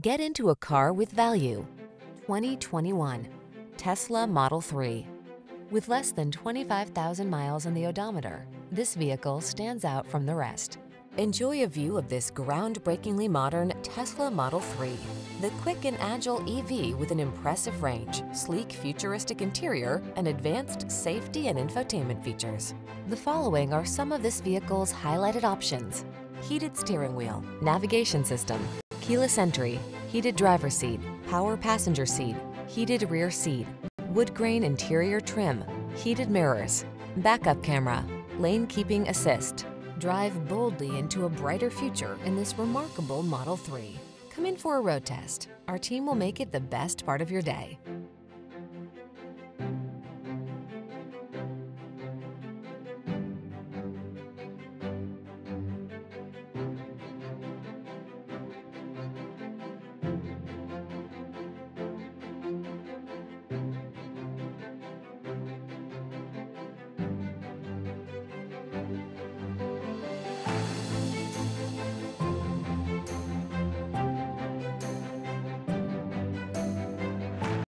Get into a car with value. 2021 Tesla Model 3. With less than 25,000 miles on the odometer, this vehicle stands out from the rest. Enjoy a view of this groundbreakingly modern Tesla Model 3. The quick and agile EV with an impressive range, sleek futuristic interior, and advanced safety and infotainment features. The following are some of this vehicle's highlighted options. Heated steering wheel, navigation system, keyless entry, heated driver seat, power passenger seat, heated rear seat, wood grain interior trim, heated mirrors, backup camera, lane keeping assist. Drive boldly into a brighter future in this remarkable Model 3. Come in for a road test. Our team will make it the best part of your day.